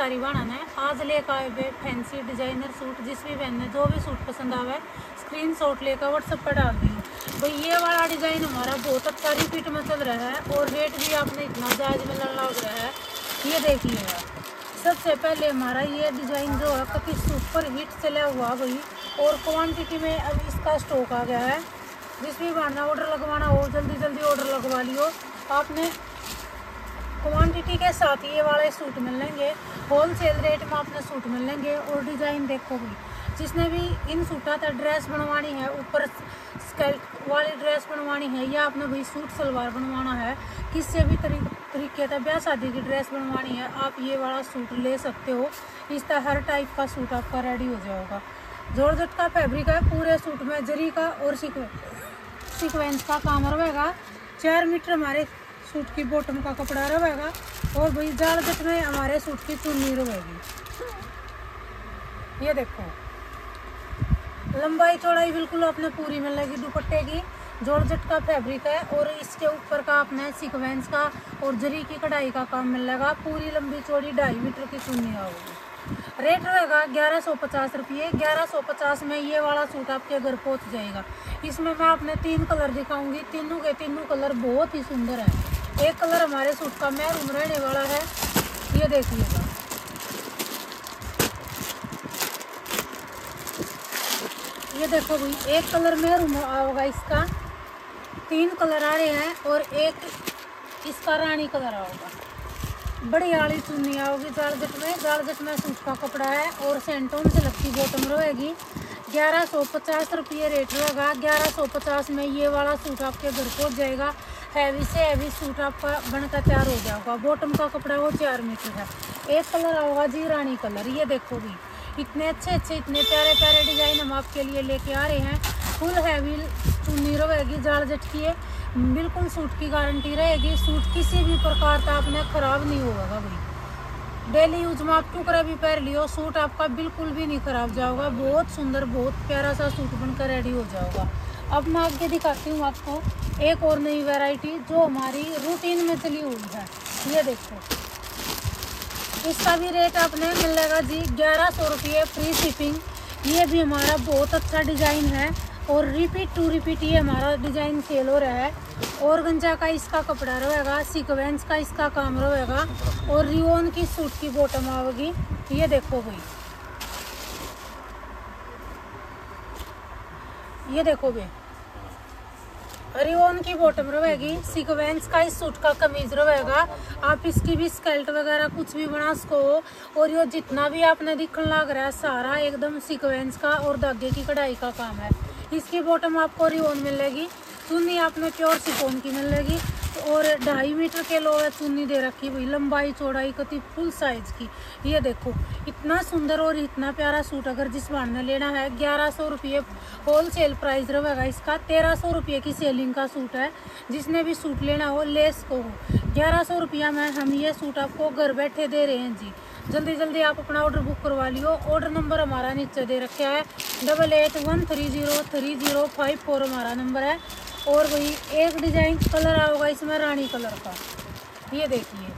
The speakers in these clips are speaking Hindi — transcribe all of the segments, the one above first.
सारी बनाना है। आज लेकर आए हुए फैंसी डिज़ाइनर सूट जिस भी पहनने जो भी सूट पसंद आवे स्क्रीन शॉट लेकर व्हाट्सअप पर डाल दियो भाई, ये वाला डिज़ाइन हमारा बहुत अच्छा रिपीट में चल रहा है, और रेट भी आपने इतना जायज़ में लग रहा है। ये देखिएगा सबसे पहले हमारा ये डिज़ाइन जो है काफ़ी सुपर हिट चला हुआ भाई, और क्वांटिटी में अब इसका स्टॉक आ गया है। जिस भी बनना ऑर्डर लगवाना हो जल्दी जल्दी ऑर्डर लगवा लियो। आपने क्वांटिटी के साथ ये वाले सूट मिल लेंगे। होल सेल रेट में आपने सूट मिल लेंगे और डिज़ाइन देखो भी। जिसने भी इन सूटा तक ड्रेस बनवानी है ऊपर स्कर्ट वाली ड्रेस बनवानी है या आपने भाई सूट सलवार बनवाना है किससे भी तरी, तरीके का ब्याह शादी की ड्रेस बनवानी है आप ये वाला सूट ले सकते हो। इस तरह हर टाइप का सूट आपका रेडी हो जाएगा। ज़ोर जोरजट का फैब्रिक है पूरे सूट में जरी का और सिक्वेंस का काम रहेगा। चार मीटर हमारे सूट की बॉटम का कपड़ा रहेगा और भाई जाल जट में हमारे सूट की चुन्नी रहेगी। ये देखो। लंबाई चौड़ाई बिल्कुल आपने पूरी मिलेगी दुपट्टे की। जॉर्जेट का फैब्रिक है और इसके ऊपर का आपने सीक्वेंस का और जरी की कढ़ाई का काम मिलेगा। पूरी लंबी चौड़ी ढाई मीटर की चुन्नी आओगी। रेट रहेगा ग्यारह सौ पचास रुपये। ग्यारह सौ पचास में ये वाला सूट आपके घर पहुँच जाएगा। इसमें मैं अपने तीन कलर दिखाऊँगी। तीनों के तीनों कलर बहुत ही सुंदर है। एक कलर हमारे सूट का मैरून रहने वाला है। ये देखिएगा ये देखो भाई, एक कलर मैरून होगा इसका। तीन कलर आ रहे हैं और एक इसका रानी कलर आओगा बड़ी आली चुन्नी आओगी जालगट में। जालगट में सूट का कपड़ा है और सेंटोन से लगती बॉटम रहेगी। ग्यारह सौ पचास रुपये रेट रहेगा। ग्यारह सौ पचास में ये वाला सूट आपके घर पहुँच जाएगा। हैवी से हैवी सूट आपका बनकर तैयार हो जाएगा बॉटम का कपड़ा वो चार मीटर है। एक कलर आएगा जी, रानी कलर ये देखो भी। इतने अच्छे अच्छे, इतने प्यारे प्यारे डिज़ाइन हम आपके लिए लेके आ रहे हैं। फुल हैवी चुन्नी रहेगी, जाल जट की है। बिल्कुल सूट की गारंटी रहेगी। सूट किसी भी प्रकार का आपने ख़राब नहीं होगा भाई डेली यूज़ में आप टुकड़ा भी पहन लियो? सूट आपका बिल्कुल भी नहीं खराब जाएगा बहुत सुंदर, बहुत प्यारा सा सूट बनकर रेडी हो जाएगा अब मैं आगे दिखाती हूँ आपको एक और नई वैरायटी जो हमारी रूटीन में चली हुई है। ये देखो। इसका भी रेट आपने मिलेगा जी ग्यारह सौ रुपये फ्री शिपिंग ये भी हमारा बहुत अच्छा डिज़ाइन है और रिपीट टू रिपीट ये हमारा डिज़ाइन सेल हो रहा है। और गंजा का इसका कपड़ा रहेगा सीक्वेंस का इसका काम रहेगा और रिओन की सूट की बॉटम आवेगी। ये देखो भाई। ये देखो भाई। रिओन की बॉटम रहेगी सीक्वेंस का इस सूट का कमीज रहेगा आप इसकी भी स्केल्ट वगैरह कुछ भी बना सको। और यो जितना भी आपने दिखने लग रहा है, सारा एकदम सीक्वेंस का और धागे की कढ़ाई का काम है। इसकी बॉटम आपको रिओन मिलेगी। सुनी आपने प्योर सिकोन की मिलेगी। और ढाई मीटर के लो चुन्नी दे रखी हुई, लंबाई, चौड़ाई कति फुल साइज़ की। ये देखो, इतना सुंदर और इतना प्यारा सूट अगर जिस बार ने लेना है, ग्यारह सौ रुपये होल सेल प्राइस रहेगा इसका तेरह सौ रुपये की सेलिंग का सूट है। जिसने भी सूट लेना हो, लेस को हो। ग्यारह सौ रुपया में हम ये सूट आपको घर बैठे दे रहे हैं जी। जल्दी जल्दी आप अपना ऑर्डर बुक करवा लियो। ऑर्डर नंबर हमारा नीचे दे रखा है double eight one three zero three zero five four हमारा नंबर है। और वही एक डिज़ाइन कलर आओगा इसमें रानी कलर का। ये देखिए,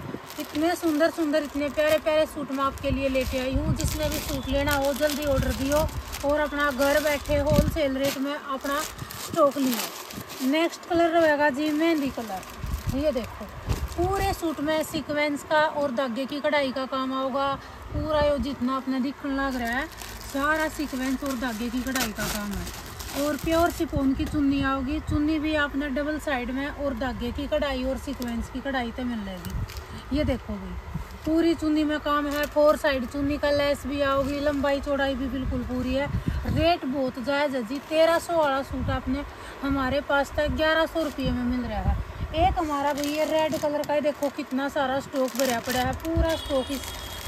इतने सुंदर सुंदर इतने प्यारे प्यारे सूट मैं आपके लिए लेके आई हूँ। जिसने भी सूट लेना हो, जल्दी ऑर्डर दियो और अपना घर बैठे होल सेल रेट में अपना स्टॉक लियो। नेक्स्ट कलर रहेगा जी, मेहंदी कलर ये देखो, पूरे सूट में सीक्वेंस का और धागे की कढ़ाई का काम आओगा। पूरा यो जितना अपने दिखने लग रहा है, सारा सीक्वेंस और धागे की कढ़ाई का काम है। और प्योर सिपोन की चुन्नी आओगी। चुन्नी भी आपने डबल साइड में और धागे की कढ़ाई और सीक्वेंस की कढ़ाई तो मिल जाएगी। ये देखो भाई, पूरी चुन्नी में काम है। फोर साइड चुन्नी का लेस भी आओगी, लंबाई चौड़ाई भी बिल्कुल पूरी है। रेट बहुत जायज़ है जी। तेरह सौ वाला सूट आपने हमारे पास तक ग्यारह सौ रुपये में मिल रहा है। एक हमारा भैया रेड कलर का ही देखो, कितना सारा स्टॉक भरा पड़ा है। पूरा स्टॉक इस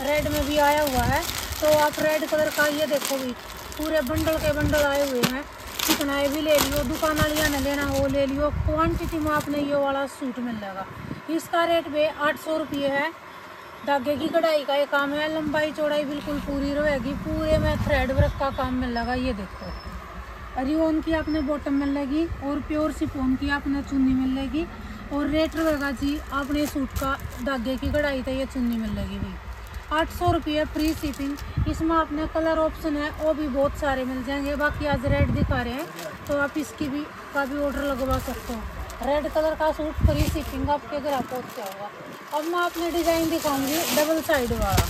रेड में भी आया हुआ है। तो आप रेड कलर का ये देखो भी पूरे बंडल के बंडल आए हुए हैं। कितना भी ले लियो दुकान वालिया ने लेना, वो ले लियो। क्वांटिटी में आपने ये वाला सूट मिल जाएगा इसका रेट भी आठ सौ रुपये है। धागे की कढ़ाई का ये काम है, लंबाई चौड़ाई बिल्कुल पूरी रहेगी। पूरे में थ्रेड वर्क का काम मिल जाएगा ये देखो। रिओन की आपने बॉटम मिल जाएगी और प्योर सिफोन की आपने चुन्नी मिलेगी। और रेट रहेगा जी, आपने सूट का धागे की कढ़ाई तो ये चुन्नी मिल जाएगी भाई आठ सौ रुपये फ्री शिपिंग इसमें अपने कलर ऑप्शन है, वो भी बहुत सारे मिल जाएँगे। बाकी आज रेड दिखा रहे हैं तो आप इसकी भी, का भी ऑर्डर लगवा सकते हो। रेड कलर का सूट फ्री शिपिंग आपके घर पहुँच जाएगा अब मैं अपने डिज़ाइन दिखाऊँगी डबल साइड वाला।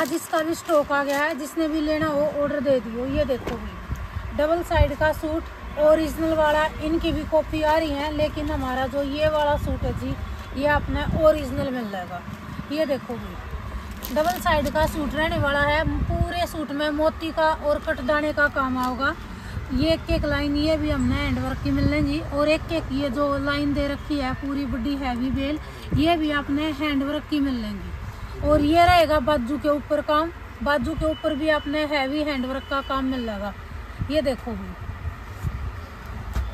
आज इसका भी स्टॉक आ गया है, जिसने भी लेना हो ऑर्डर दे दियो। ये देखो भी। डबल साइड का सूट ओरिजिनल वाला, इनकी भी कॉपी आ रही है, लेकिन हमारा जो ये वाला सूट है जी, ये अपने ओरिजिनल मिल जाएगा। ये देखो भी डबल साइड का सूट रहने वाला है। पूरे सूट में मोती का और कटदाने का काम आओगा। ये एक एक लाइन ये भी हमने हैंड वर्क की मिलेंगी और एक एक ये जो लाइन दे रखी है, पूरी बड़ी हैवी बेल, ये भी आपने हैंड वर्क की मिलेंगी और ये रहेगा बाजू के ऊपर काम। बाजू के ऊपर भी आपने हैवी हैंड वर्क का काम मिल जाएगा ये देखो भी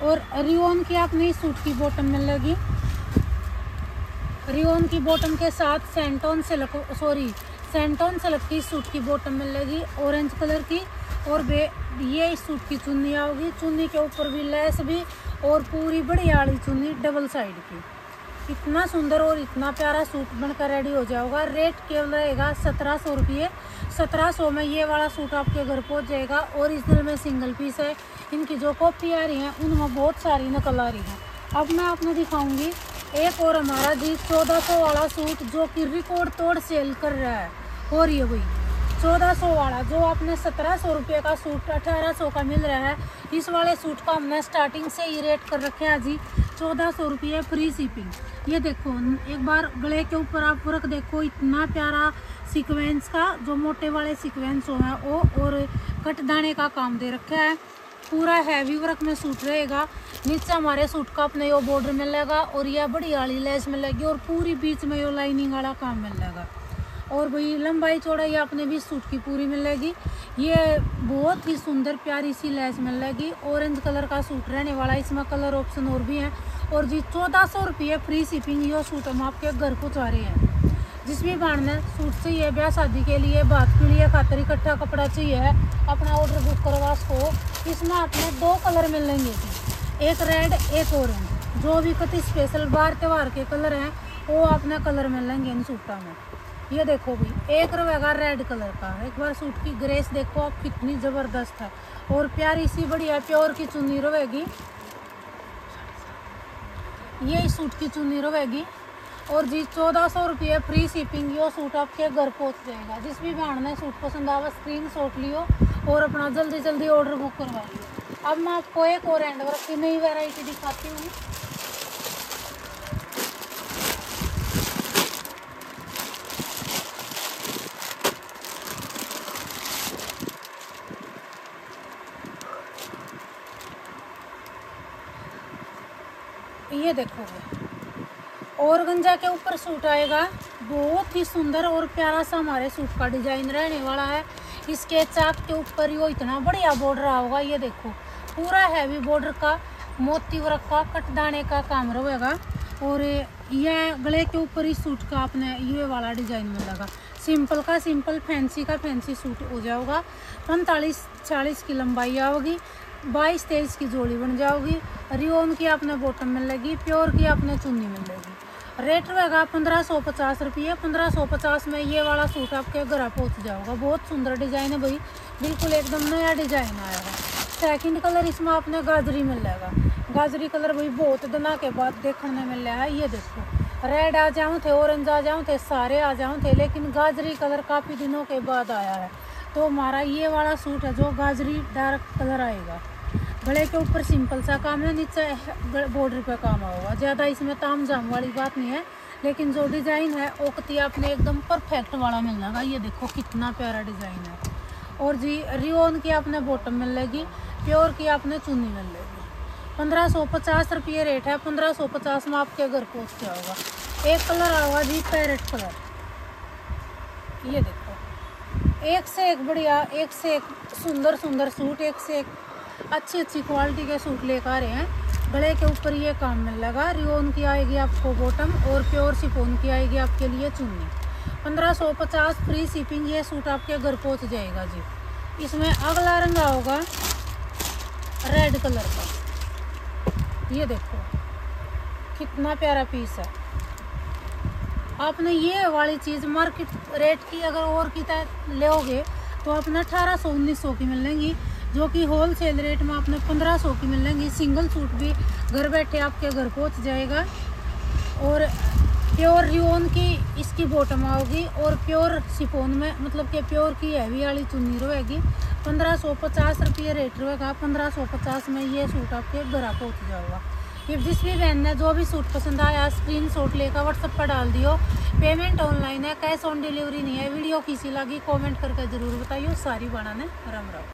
और रिओन की आपने इस सूट की बॉटम मिलेगी। रिओन की बॉटम के साथ santoon silk sorry santoon silk की सूट की बॉटम मिलेगी ऑरेंज कलर की, और बे, ये इस सूट की चुन्नी आओगी। चुन्नी के ऊपर भी लेस भी, और पूरी बड़ी चुन्नी डबल साइड की। इतना सुंदर और इतना प्यारा सूट बनकर रेडी हो जाएगा रेट केवल रहेगा? सत्रह सौ रुपये। सत्रह सौ में ये वाला सूट आपके घर पहुँच जाएगा। ओरिजिनल में सिंगल पीस है। इनकी जो कॉपी आ रही है, उनमें बहुत सारी नकल आ रही है। अब मैं आपने दिखाऊँगी एक और हमारा जी, चौदह सौ वाला सूट जो कि रिकॉर्ड तोड़ सेल कर रहा है, हो रही है वही चौदह सौ वाला जो आपने सत्रह सौ रुपये का सूट, अठारह सौ का मिल रहा है, इस वाले सूट का हमने स्टार्टिंग से ही रेट कर रखे हैं जी, चौदह सौ रुपये फ्री शिपिंग ये देखो, एक बार गले के ऊपर आप वर्क देखो, इतना प्यारा सीक्वेंस का, जो मोटे वाले सीक्वेंस हो है, वो और कट दाने का काम दे रखा है। पूरा हैवी वर्क में सूट रहेगा। नीचे हमारे सूट का अपने यो बॉर्डर मिलेगा और यह बड़ी वाली लेस मिलेगी और पूरी बीच में यो लाइनिंग वाला काम मिलेगा। और भाई, लंबाई चौड़ाई आपने भी सूट की पूरी मिलेगी। ये बहुत ही सुंदर प्यारी सी लेस मिलेगी। ऑरेंज कलर का सूट रहने वाला इसमें कलर ऑप्शन और भी हैं। और जी, चौदह सौ रुपये फ्री शिपिंग ये सूट हम आपके घर को चाह रहे हैं। जिस भी बाढ़ सूट चाहिए ब्याह शादी के लिए, बात के लिए, खातर इकट्ठा कपड़ा चाहिए है, अपना ऑर्डर बुक करवा सको इसमें आपने दो कलर मिलेंगे एक रेड एक ऑरेंज जो भी कति स्पेशल बार त्यौहार के कलर हैं, वो अपने कलर मिलेंगे इन सूटा में। ये देखो भी, एक रहेगा रेड कलर का एक बार सूट की ग्रेस देखो आप, कितनी ज़बरदस्त है। और प्यारी सी बढ़िया प्योर की चुन्नी रहेगी ये सूट की चुन्नी रहेगी और जी चौदह सौ रुपये फ्री शिपिंग यो सूट आपके घर पहुँच जाएगा। जिस भी बहन ने सूट पसंद आवा स्क्रीन शॉट लियो और अपना जल्दी जल्दी ऑर्डर बुक करवा लियो। अब मैं आपको एक और हैंड वर्क की नई वेराइटी दिखाती हूँ। ये देखोगे और गंजा के ऊपर सूट आएगा। बहुत ही सुंदर और प्यारा सा हमारे सूट का डिज़ाइन रहने वाला है। इसके चाक के ऊपर यो इतना बढ़िया बॉर्डर होगा, ये देखो। पूरा हैवी बॉर्डर का, मोती वर्क का कटदाने का काम रहेगा। और यह गले के ऊपर ही सूट का अपने ये वाला डिज़ाइन मिलेगा सिंपल का सिंपल फैंसी का फैंसी सूट हो जाएगा। पैंतालीस, चालीस की लंबाई आओगी। बाईस, तेईस की जोड़ी बन जाओगी। रिओन की आपने बॉटम मिलेगी प्योर की आपने चुन्नी मिलेगी रेट रहेगा पंद्रह सौ पचास रुपये। पंद्रह सौ पचास में ये वाला सूट आपके घर पहुँच जाओगा बहुत सुंदर डिज़ाइन है भाई। बिल्कुल एकदम नया डिज़ाइन है। सेकंड कलर इसमें आपने गाजरी मिल जाएगा। गाजरी कलर भाई बहुत दिना के बाद देखने मिल रहा है। ये देखो। रेड आ जाऊँ थे ऑरेंज आ जाऊँ थे, सारे आ जाऊँ थे, लेकिन गाजरी कलर काफ़ी दिनों के बाद आया है। तो हमारा ये वाला सूट है जो गाजरी डार्क कलर आएगा। गले के ऊपर सिंपल सा काम है, नीचे बॉर्डर पे काम होगा ज़्यादा इसमें ताम जाम वाली बात नहीं है, लेकिन जो डिज़ाइन है ओकती आपने एकदम परफेक्ट वाला मिल जाएगा। ये देखो कितना प्यारा डिज़ाइन है। और जी, रिओन की आपने बॉटम मिल लेगी, प्योर की आपने चुन्नी मिल लेगी। पंद्रह सौ पचास रुपये रेट है, पंद्रह सौ पचास में आपके घर पहुँच जाओगा एक कलर आएगा जी पैरेट कलर ये देखो। एक से एक बढ़िया, एक से एक सुंदर सुंदर सूट एक से एक अच्छी अच्छी क्वालिटी के सूट लेकर आ रहे हैं। गले के ऊपर ये काम मिल लगा रिओन की आएगी आपको बॉटम और प्योर सिफोन की आएगी आपके लिए चुन्नी। पंद्रह सौ पचास फ्री शिपिंग ये सूट आपके घर पहुँच जाएगा जी। इसमें अगला रंग होगा रेड कलर का। ये देखो, कितना प्यारा पीस है। आपने ये वाली चीज़ मार्केट रेट की अगर और की लोगे तो आपने अठारह सौ, उन्नीस सौ की मिलेंगी जो कि होल सेल रेट में आपने पंद्रह सौ की मिलेंगी सिंगल सूट भी घर बैठे आपके घर पहुँच जाएगा। और प्योर रिओन की इसकी बॉटम आओगी और प्योर सिफोन में मतलब कि प्योर की हैवी वाली चुन्नी रहेगी। पंद्रह सौ पचास रुपये रेट रहेगा। पंद्रह सौ पचास में ये सूट आपके घर पहुँच जाएगा फिर जिस भी बहन ने जो भी सूट पसंद आया स्क्रीन शॉट लेकर व्हाट्सएप पर डाल दियो। पेमेंट ऑनलाइन है कैश ऑन डिलीवरी नहीं है। वीडियो किसी लगी कमेंट करके ज़रूर बताइए सारी बनाने रम रम